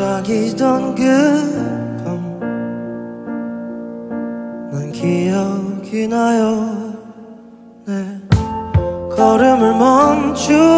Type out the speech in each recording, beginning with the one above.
반짝이던 그밤. 난 기억이 나요. 내 걸음을 멈추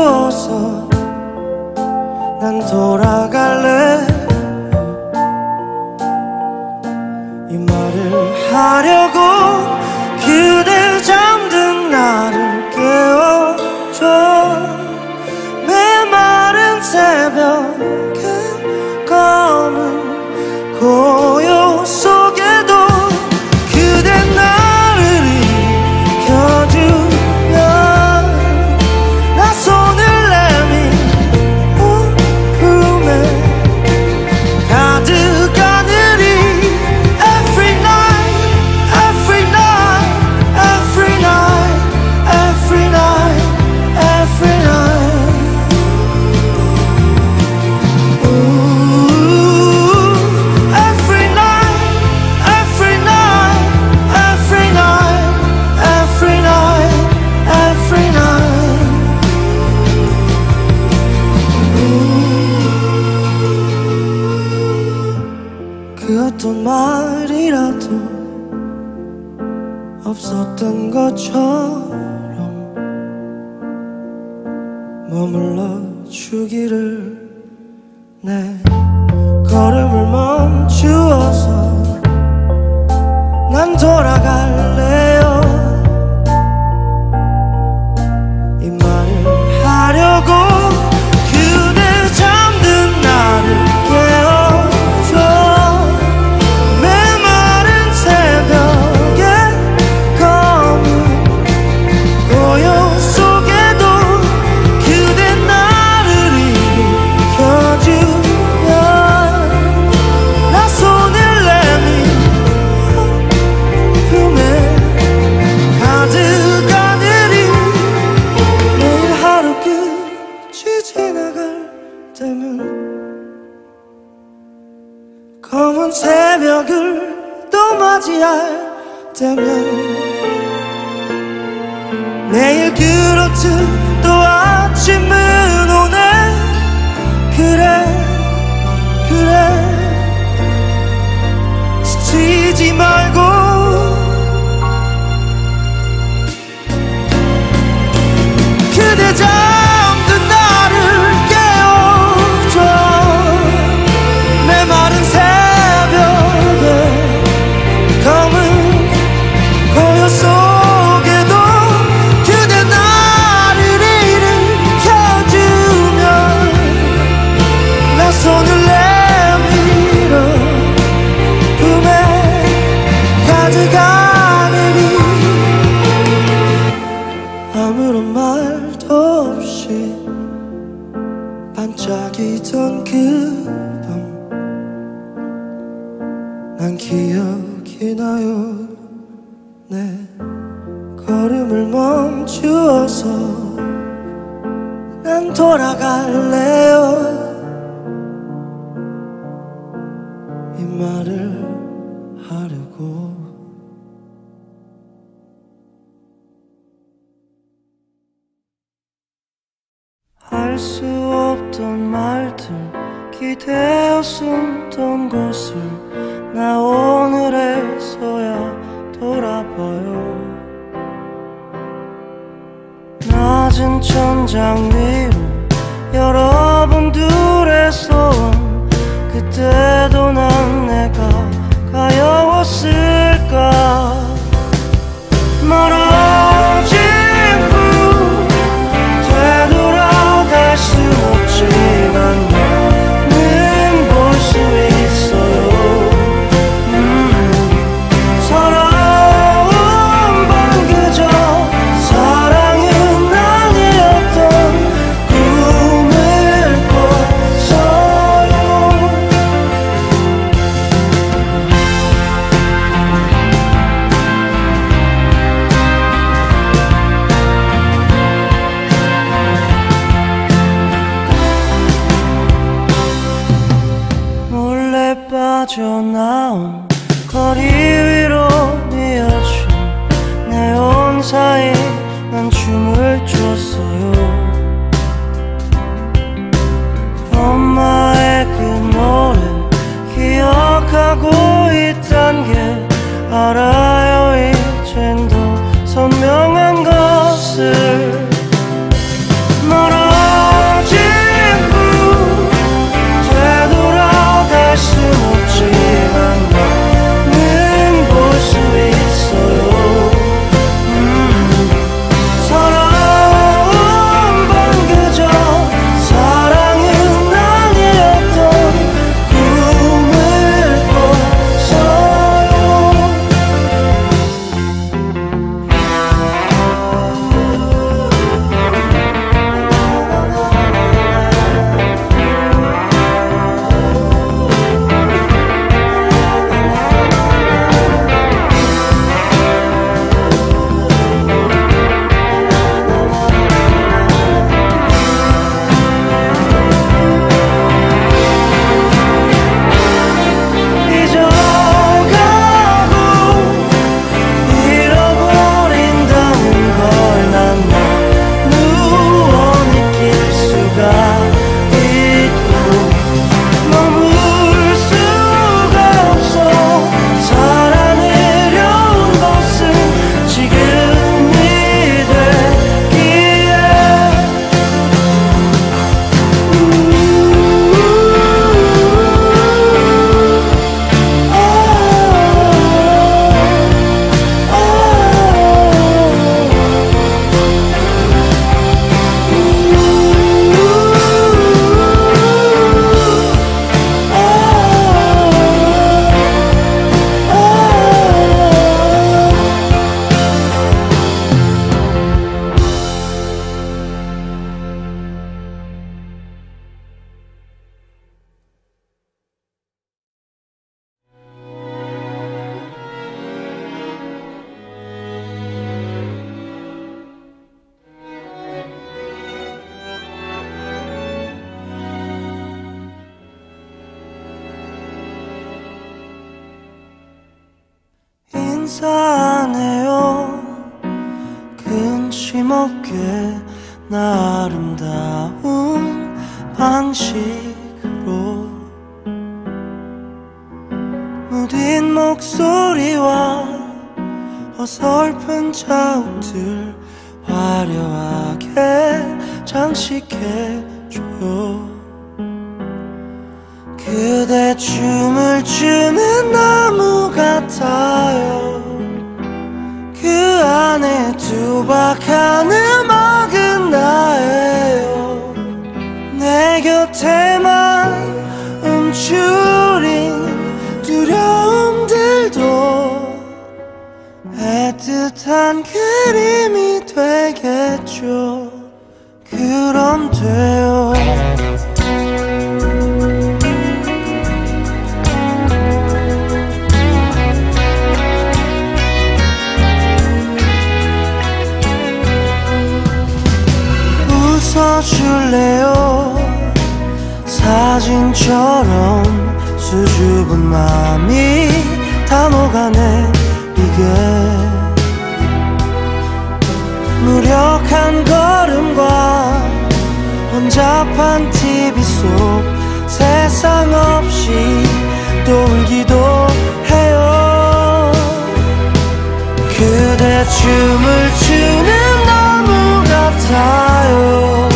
없던 것처럼 머물러 주기를 인사하네요. 근심 없게 나 아름다운 방식으로 무딘 목소리와 어설픈 자욱들 화려하게 장식해줘요. 그대 춤을 추는 나무 같아요. 그 안에 두박한 음악은 나예요. 내 곁에만 움츠린 두려움들도 애틋한 그림이 되겠죠. 그럼 돼요 웃어줄래요? 사진처럼 수줍은 마음이 다 녹아내리게 무력한 걸음과 혼잡한 TV 속 세상 없이 또 울기도 해요. 그대 춤을 추는 나무 같아요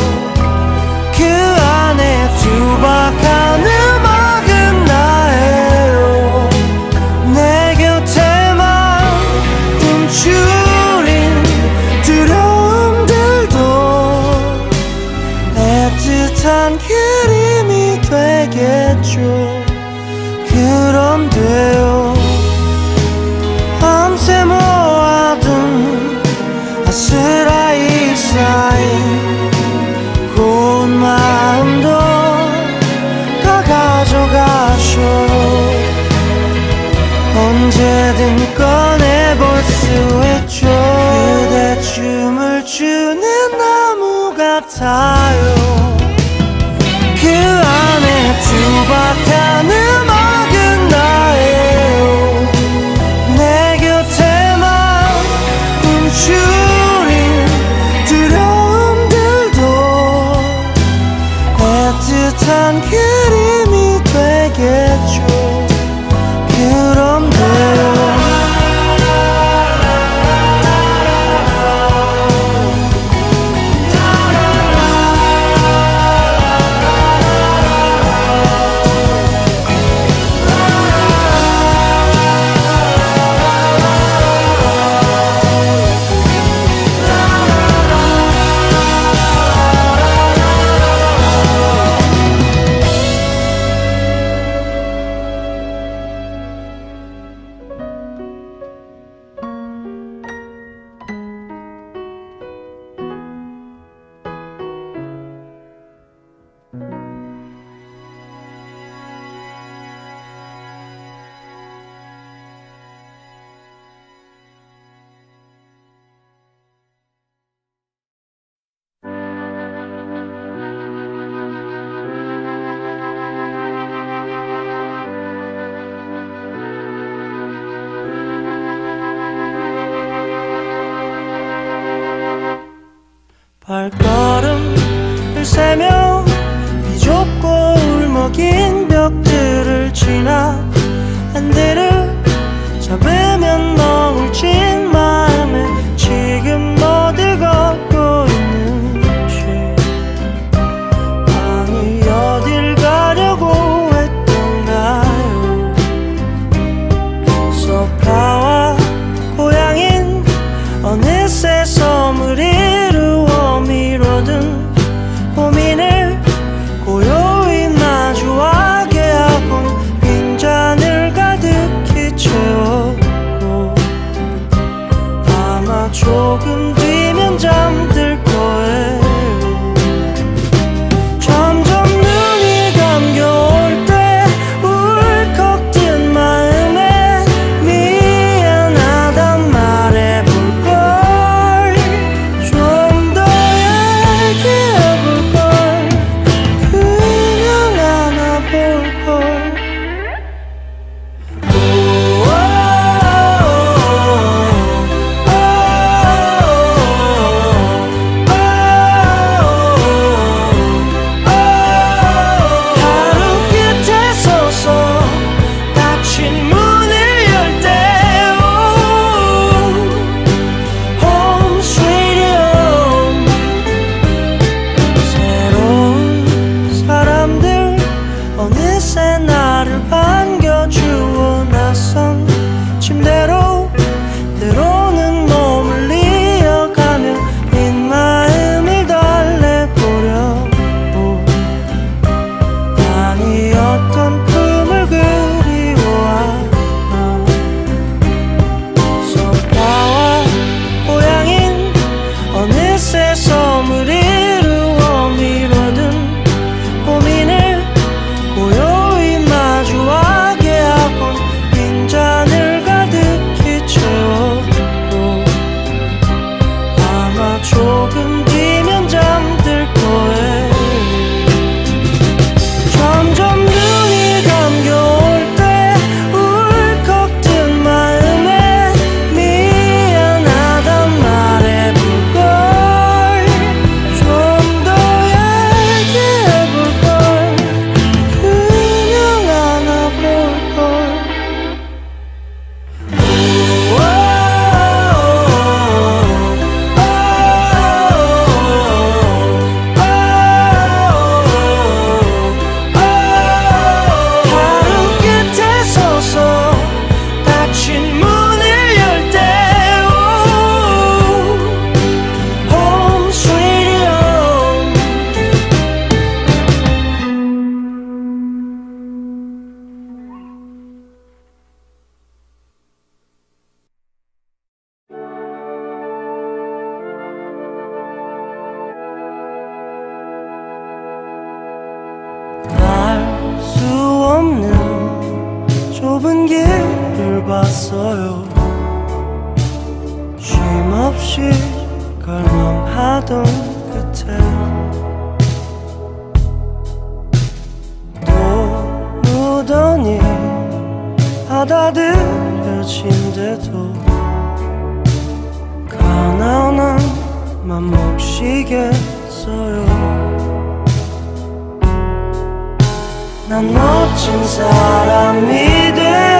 난 멋진 사람이 되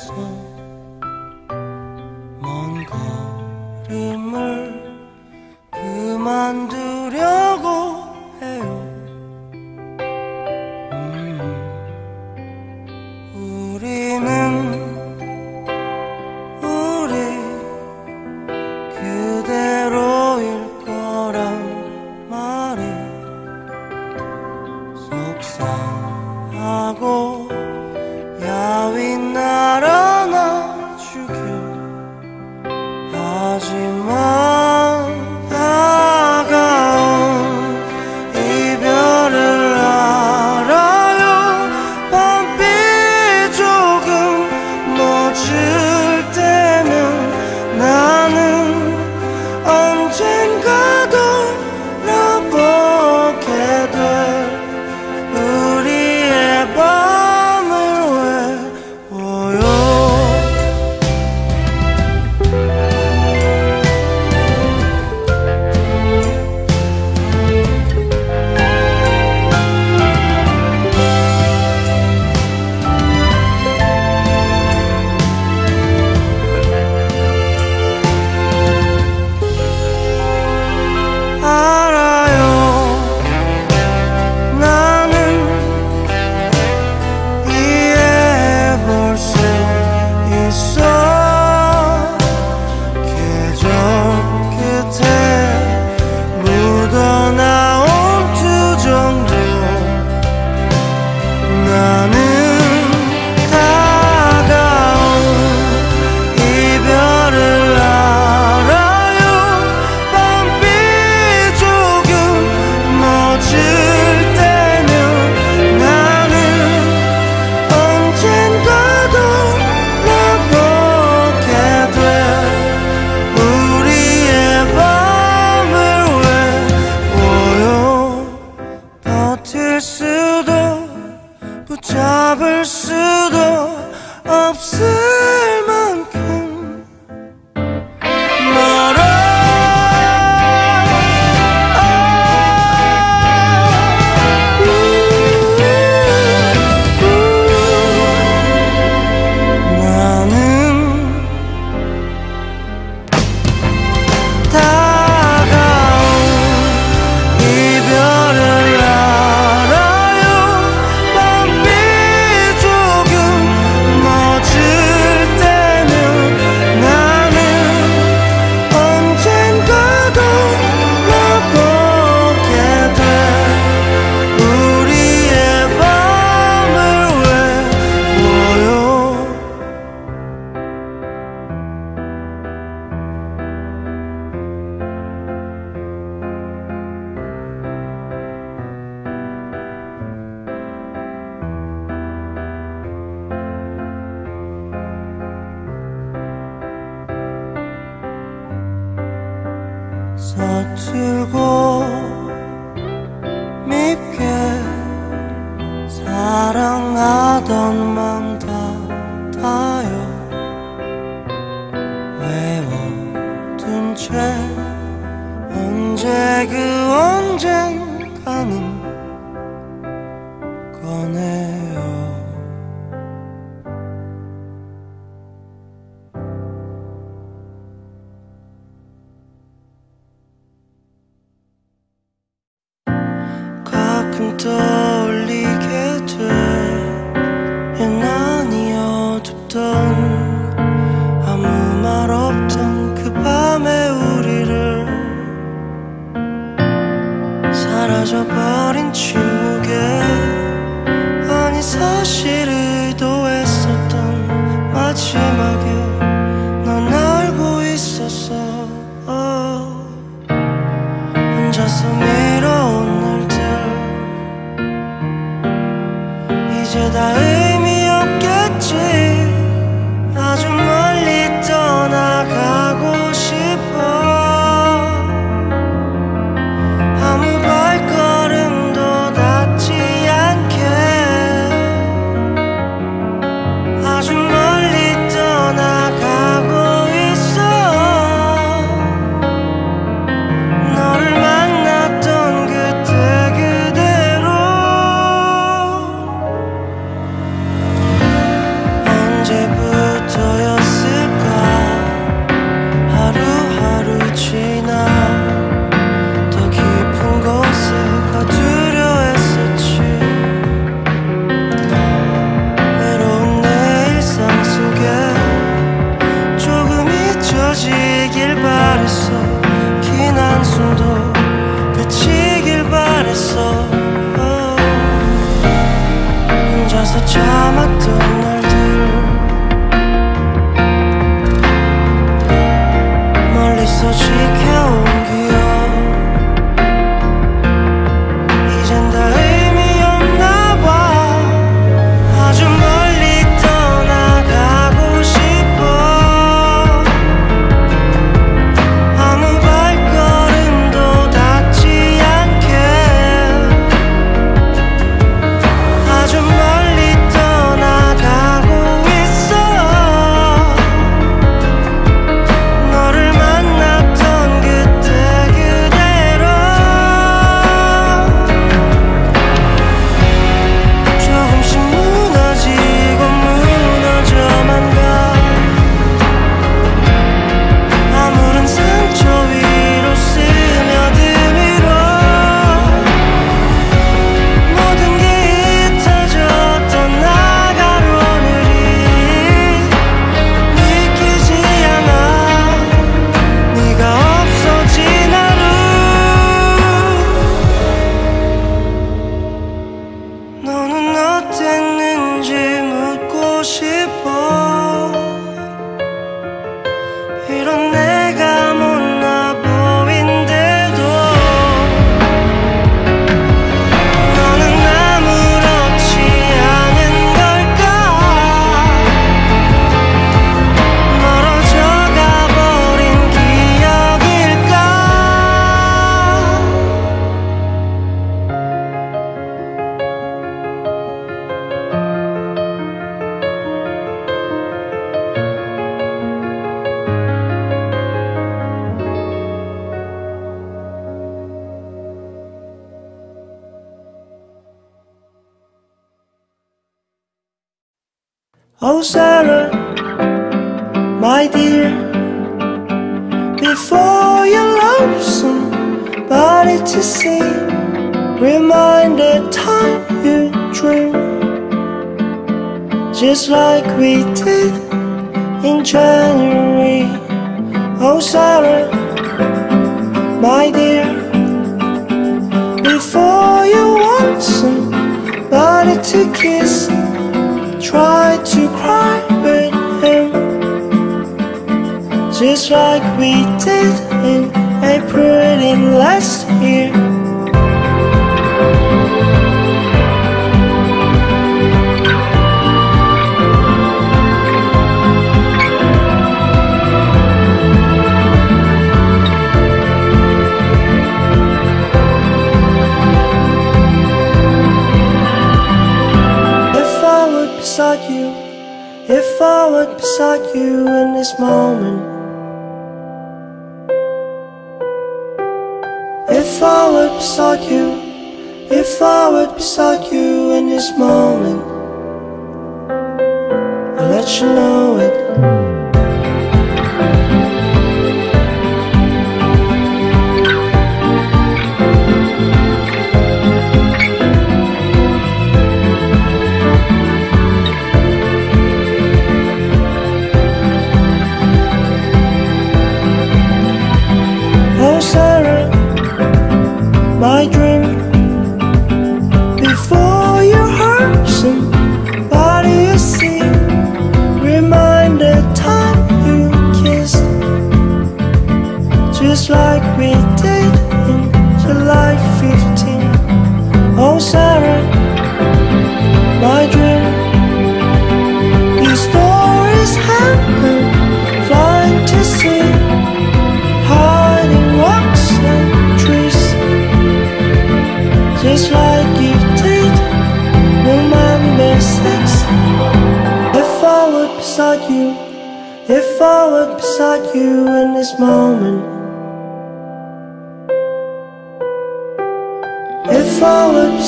Christmas just like we did in January. Oh, Sarah, my dear, before you want somebody to kiss, try to cry with him, just like we did in April in last year. Were beside you in this moment. If I were beside you, if I were beside you in this moment, I'll let you know it.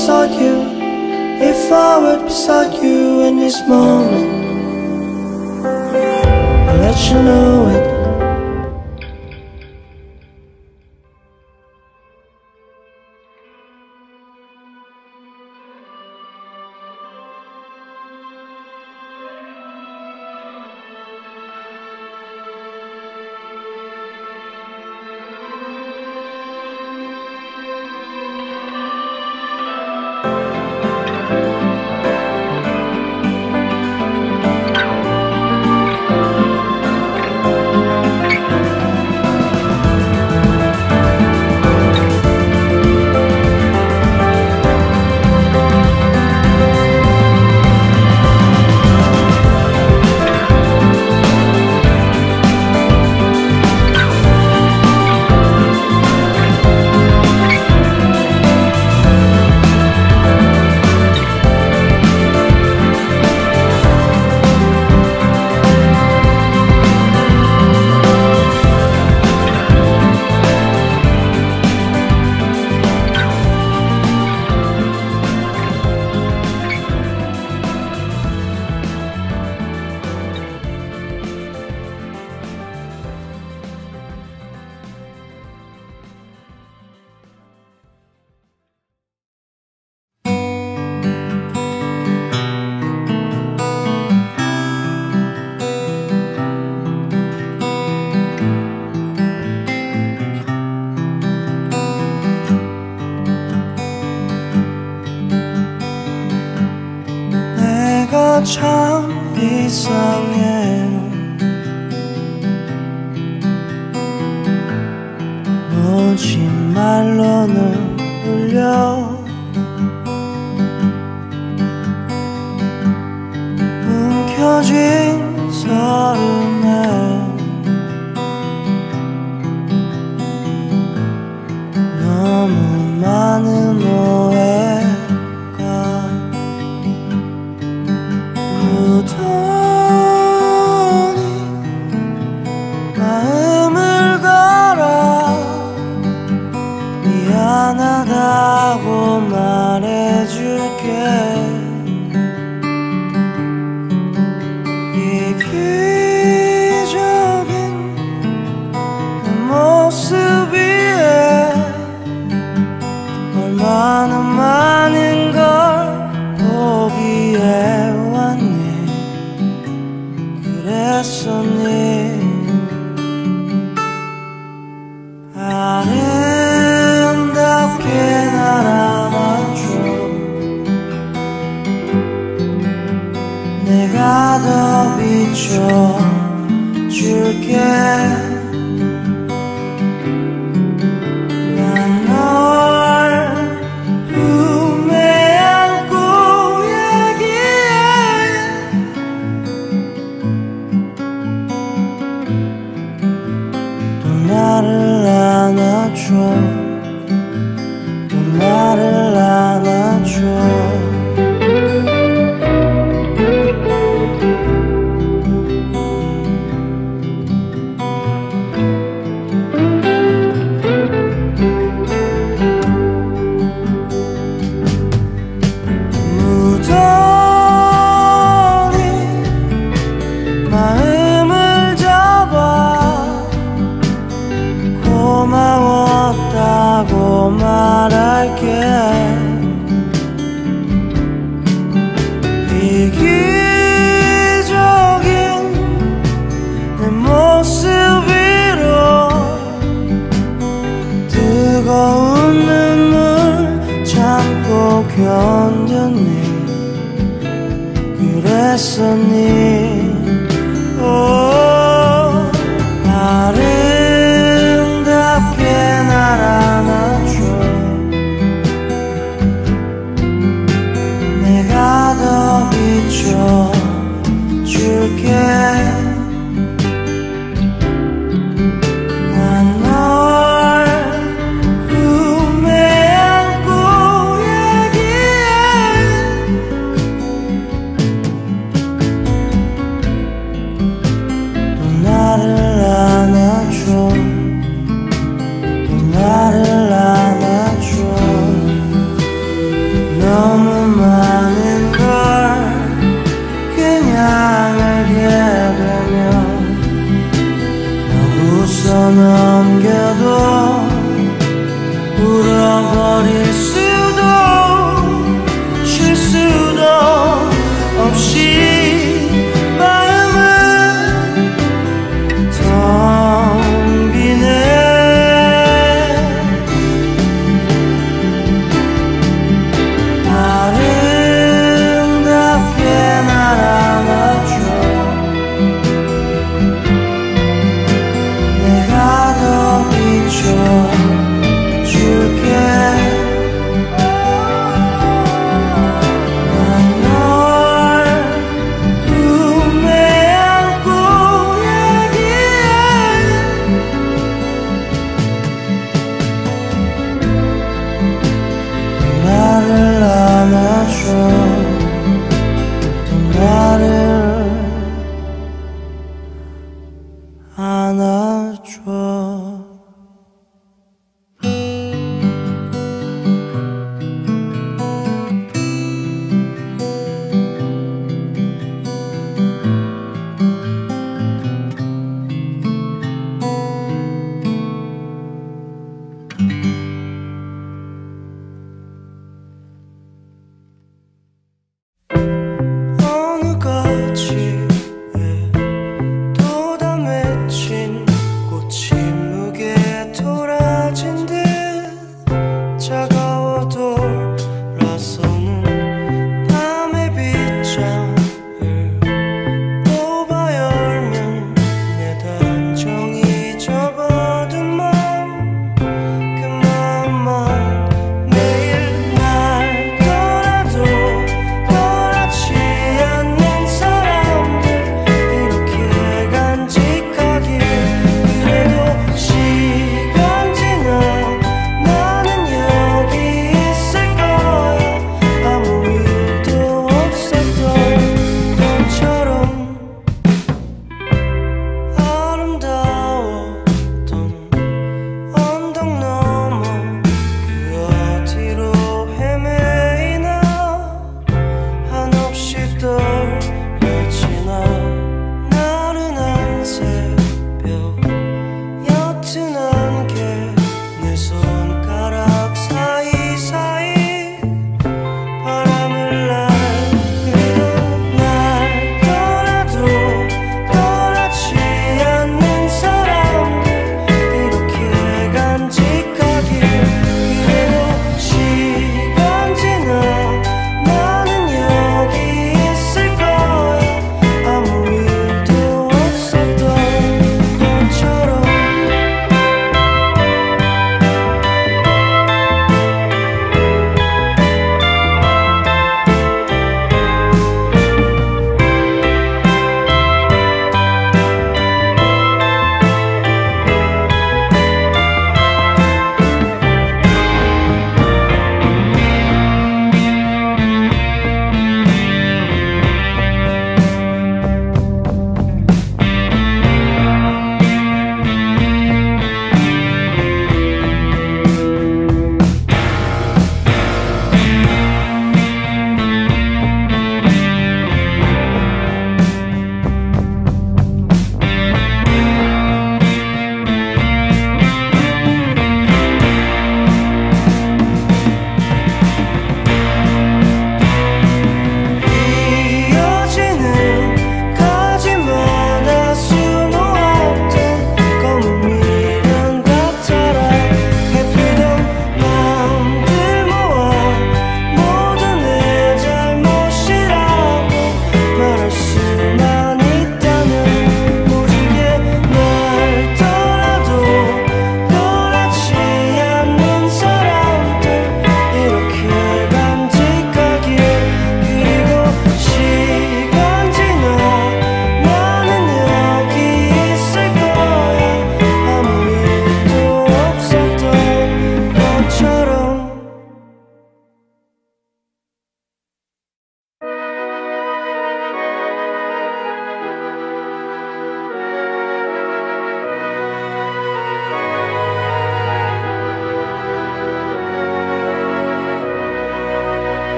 Beside you, if I were beside you in this moment, I'll let you know it.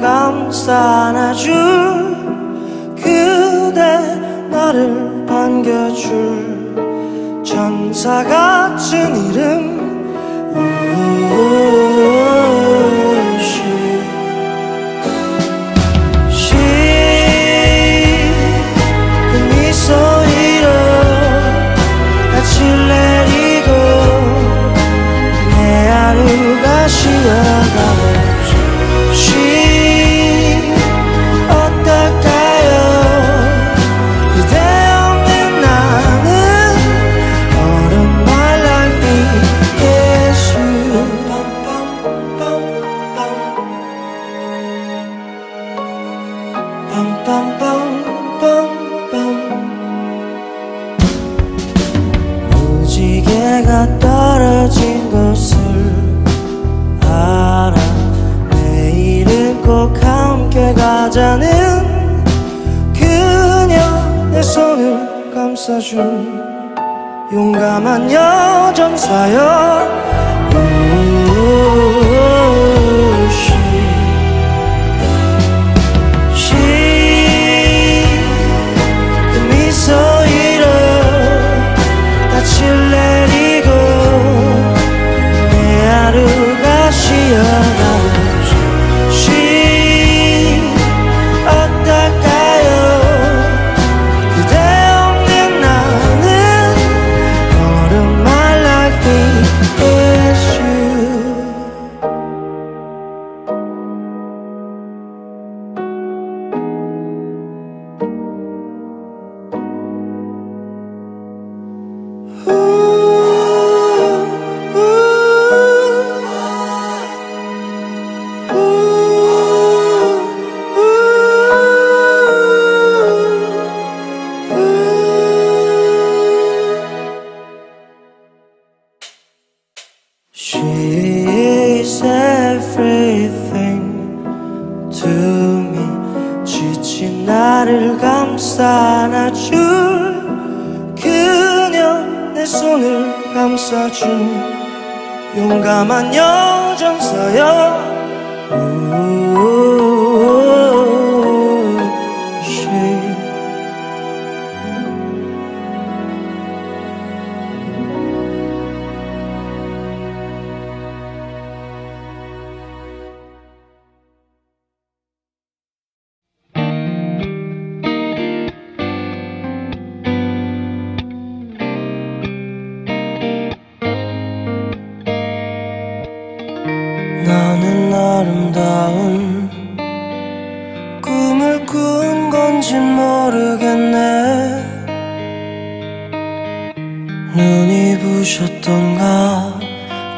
감싸 안아줄 그대 나를 반겨줄 천사 같은 이름 여전사 왠지 모르겠네. 눈이 부셨던가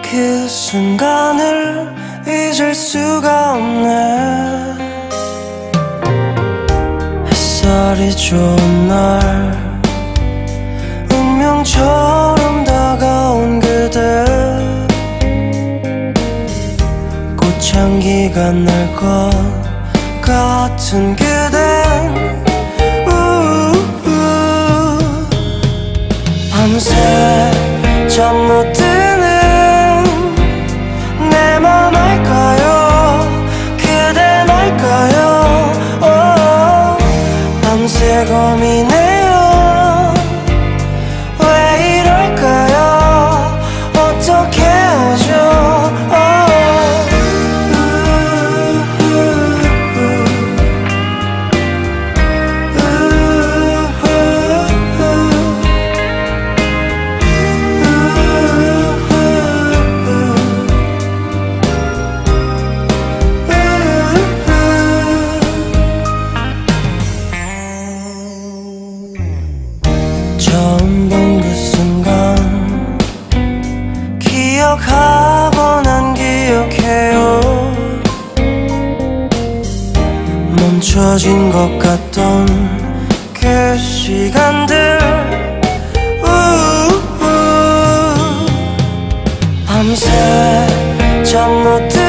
그 순간을 잊을 수가 없네. 햇살이 좋은 날 시간들 우우 밤새 잠못 들.